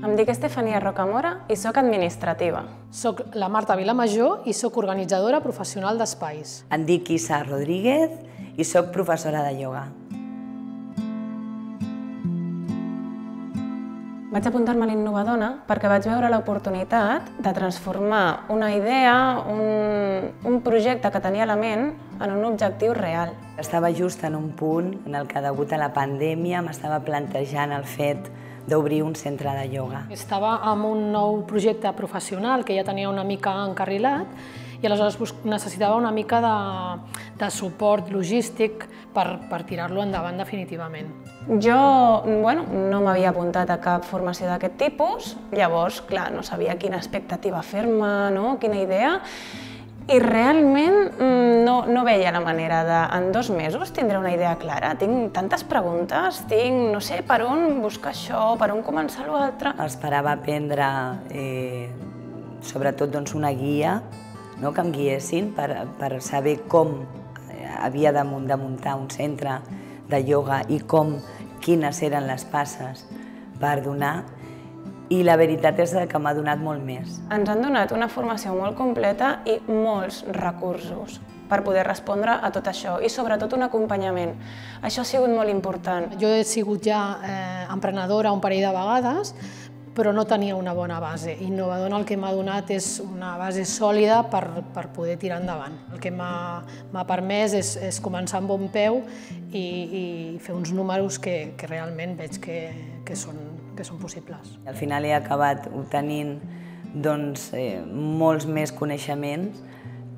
Em dic Estefania Rocamora i sóc administrativa. Soc la Marta Vilamajor i sóc organitzadora professional d'espais. Em dic Issa Rodríguez i sóc professora de ioga. Vaig apuntar-me a l'Innovadona perquè vaig veure l'oportunitat de transformar una idea, un, un projecte que tenia a la ment en un objectiu real. Estava just en un punt en el que, degut a la pandèmia, m'estava plantejant el fet d'obrir un centre de ioga. Estava amb un nou projecte professional que ja tenia una mica encarrilat i aleshores necessitava una mica de, de suport logístic per, per tirar-lo endavant definitivament. Jo bueno, no m'havia apuntat a cap formació d'aquest tipus, llavors, clar, no sabia quina expectativa fer-me, no? quina idea, i realment mm, no, no veia la manera de, en dos mesos, tindré una idea clara. Tinc tantes preguntes, tinc, no sé, per on buscar això, per on començar l'altre. Esperava aprendre, eh, sobretot, doncs, una guia, no? que em guiessin per, per saber com eh, havia de, de muntar un centre de ioga i com, quines eren les passes per donar i la veritat és que m'ha donat molt més. Ens han donat una formació molt completa i molts recursos per poder respondre a tot això i sobretot un acompanyament. Això ha sigut molt important. Jo he sigut ja eh, emprenedora un parell de vegades, però no tenia una bona base. Innovador el que m'ha donat és una base sòlida per, per poder tirar endavant. El que m'ha permès és, és començar amb bon peu i, i fer uns números que, que realment veig que, que, són, que són possibles. Al final he acabat obtenint doncs, eh, molts més coneixements,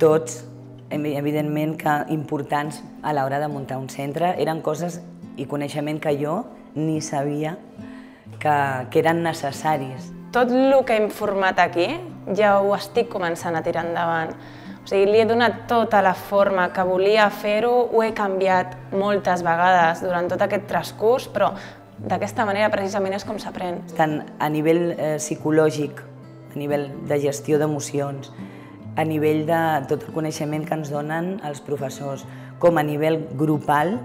tots, evidentment, que importants a l'hora de muntar un centre. Eren coses i coneixement que jo ni sabia que, que eren necessaris. Tot el que hem format aquí ja ho estic començant a tirar endavant. O sigui, li he donat tota la forma que volia fer-ho, ho he canviat moltes vegades durant tot aquest transcurs, però d'aquesta manera precisament és com s'aprèn. Tant a nivell eh, psicològic, a nivell de gestió d'emocions, a nivell de tot el coneixement que ens donen els professors, com a nivell grupal,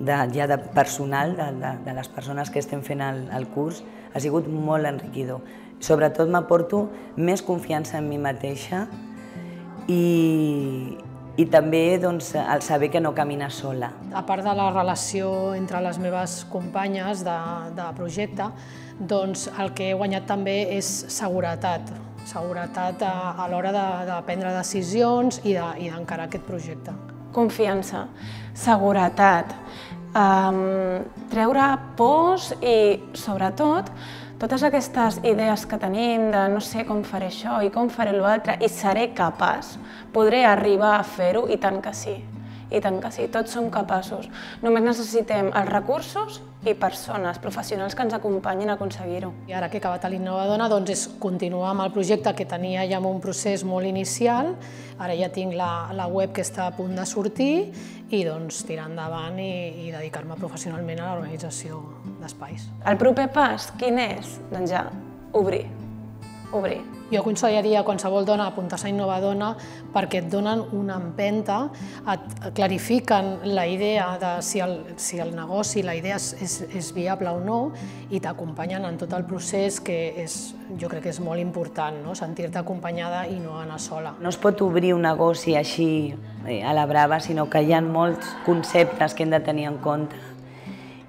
de, ja de personal, de, de, de les persones que estem fent el, el curs, ha sigut molt enriquidor. Sobretot m'aporto més confiança en mi mateixa i, i també doncs, el saber que no camina sola. A part de la relació entre les meves companyes de, de projecte, doncs el que he guanyat també és seguretat, seguretat a, a l'hora de, de prendre decisions i d'encarar de, aquest projecte. Confiança, seguretat, um, treure pors i, sobretot, totes aquestes idees que tenim de no sé com faré això i com faré l'altre i seré capaç, podré arribar a fer-ho i tant que sí. I tant que sí, tots som capaços. Només necessitem els recursos i persones, professionals que ens acompanyin a aconseguir-ho. I ara que he acabat a l'Innovadona, doncs és continuar amb el projecte que tenia ja en un procés molt inicial. Ara ja tinc la, la web que està a punt de sortir i doncs tirar endavant i, i dedicar-me professionalment a l'organització d'espais. El proper pas, quin és? Doncs ja, obrir. Obrir. Jo aconsellaria a qualsevol dona apuntar-se a Innovadona perquè et donen una empenta, et clarifiquen la idea de si el, si el negoci, la idea és, és, és viable o no i t'acompanyen en tot el procés que és, jo crec que és molt important, no? sentir-te acompanyada i no anar sola. No es pot obrir un negoci així eh, a la brava, sinó que hi ha molts conceptes que hem de tenir en compte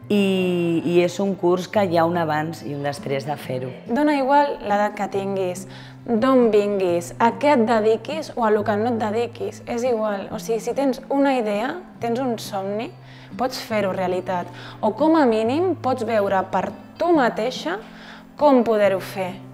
i, i és un curs que hi ha un abans i un després de fer-ho. Dona igual l'edat que tinguis, d'on vinguis, a què et dediquis o a lo que no et dediquis, és igual. O sigui, si tens una idea, tens un somni, pots fer-ho realitat. O com a mínim pots veure per tu mateixa com poder-ho fer.